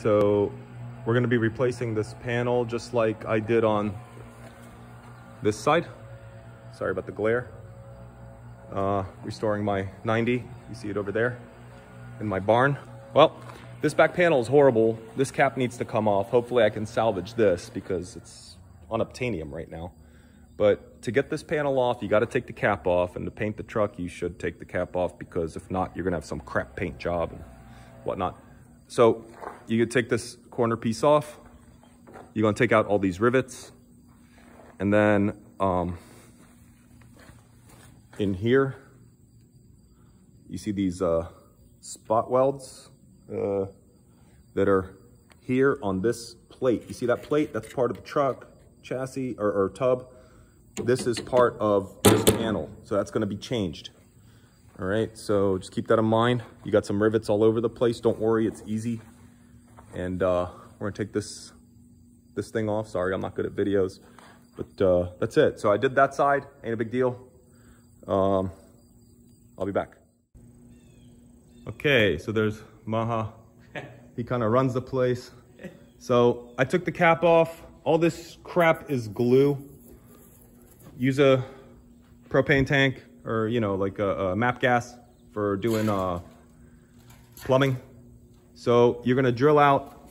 so we're gonna be replacing this panel just like I did on this side. Sorry about the glare. Uh, restoring my 90, you see it over there in my barn. Well, this back panel is horrible. This cap needs to come off. Hopefully I can salvage this because it's unobtainium right now. But to get this panel off, you got to take the cap off. And to paint the truck, you should take the cap off because if not, you're going to have some crap paint job and whatnot. So you could take this corner piece off. You're to take out all these rivets. And then um, in here, you see these uh, spot welds uh, that are here on this plate. You see that plate? That's part of the truck chassis or, or tub. This is part of this panel, so that's gonna be changed. All right, so just keep that in mind. You got some rivets all over the place. Don't worry, it's easy. And uh, we're gonna take this this thing off. Sorry, I'm not good at videos, but uh, that's it. So I did that side, ain't a big deal. Um, I'll be back. Okay, so there's Maha. He kind of runs the place. So I took the cap off. All this crap is glue use a propane tank or, you know, like a, a MAPP gas for doing uh, plumbing. So you're gonna drill out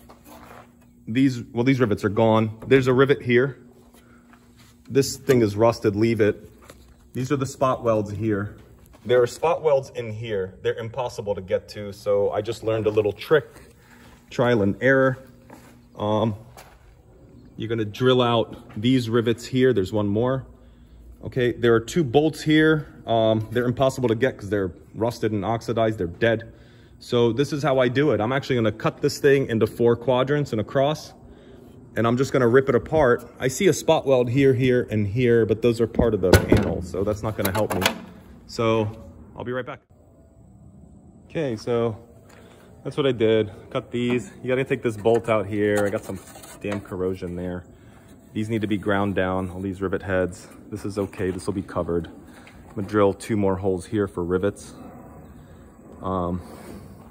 these, well, these rivets are gone. There's a rivet here. This thing is rusted, leave it. These are the spot welds here. There are spot welds in here. They're impossible to get to, so I just learned a little trick, trial and error. Um, you're gonna drill out these rivets here. There's one more. Okay, there are two bolts here. Um, they're impossible to get because they're rusted and oxidized. They're dead. So this is how I do it. I'm actually gonna cut this thing into four quadrants and across, and I'm just gonna rip it apart. I see a spot weld here, here, and here, but those are part of the panel, so that's not gonna help me. So I'll be right back. Okay, so that's what I did. Cut these. You gotta take this bolt out here. I got some damn corrosion there. These need to be ground down, all these rivet heads. This is okay, this will be covered. I'm gonna drill two more holes here for rivets. Um,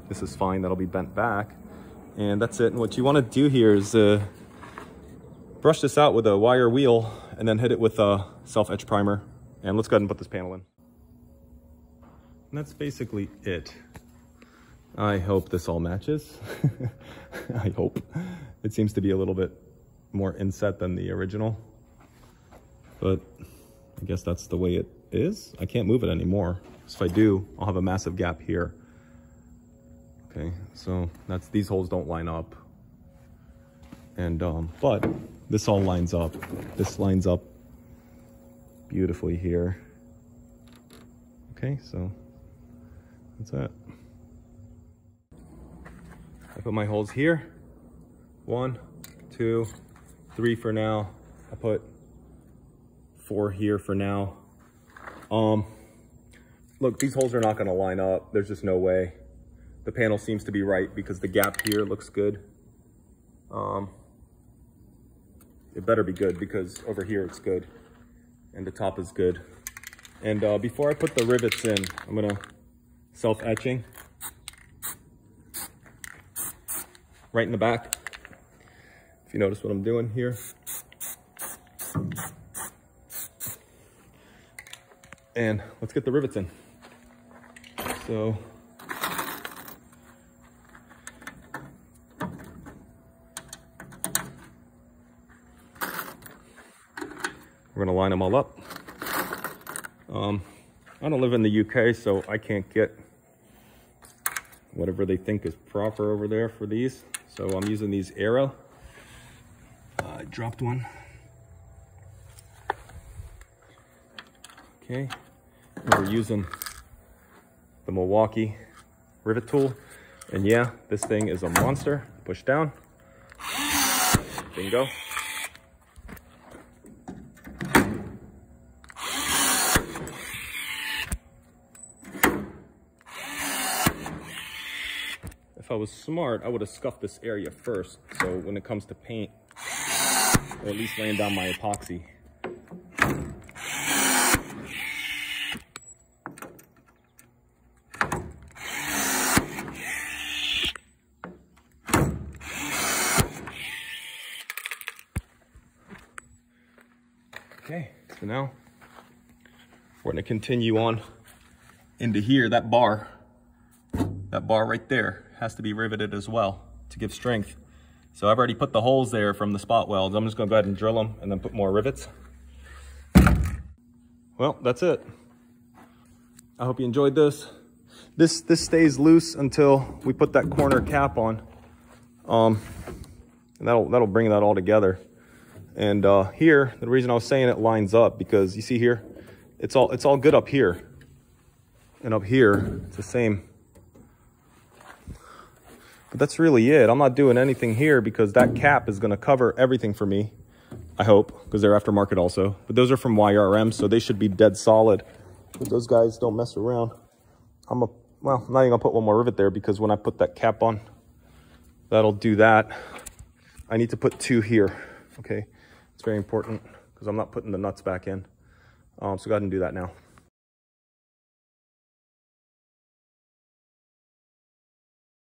this is fine, that'll be bent back. And that's it, and what you wanna do here is uh, brush this out with a wire wheel and then hit it with a self-etch primer. And let's go ahead and put this panel in. And that's basically it. I hope this all matches. I hope. It seems to be a little bit more inset than the original. But I guess that's the way it is. I can't move it anymore. So if I do, I'll have a massive gap here. Okay, so that's these holes don't line up. And um, but this all lines up. This lines up beautifully here. Okay, so that's it. I put my holes here. One, two, three for now. I put four here for now. Um, look, these holes are not gonna line up. There's just no way. The panel seems to be right because the gap here looks good. Um, it better be good because over here it's good and the top is good. And uh, before I put the rivets in, I'm gonna self-etching right in the back. If you notice what I'm doing here. And let's get the rivets in. So we're gonna line them all up. Um, I don't live in the UK, so I can't get whatever they think is proper over there for these. So I'm using these Arrow I dropped one. Okay, we're using the Milwaukee rivet tool. And yeah, this thing is a monster. Push down. Bingo. if I was smart, I would have scuffed this area first. So when it comes to paint, or at least laying down my epoxy. Okay, so now we're gonna continue on into here, that bar that bar right there has to be riveted as well to give strength. So I've already put the holes there from the spot welds. I'm just gonna go ahead and drill them and then put more rivets. Well, that's it. I hope you enjoyed this. This this stays loose until we put that corner cap on. Um, and that'll that'll bring that all together. And uh, here, the reason I was saying it lines up because you see here, it's all it's all good up here, and up here it's the same. But that's really it. I'm not doing anything here because that cap is going to cover everything for me. I hope because they're aftermarket also. But those are from YRM, so they should be dead solid. But those guys don't mess around. I'm a well, I'm not even gonna put one more rivet there because when I put that cap on, that'll do that. I need to put two here. Okay, it's very important because I'm not putting the nuts back in. Um, so go ahead and do that now.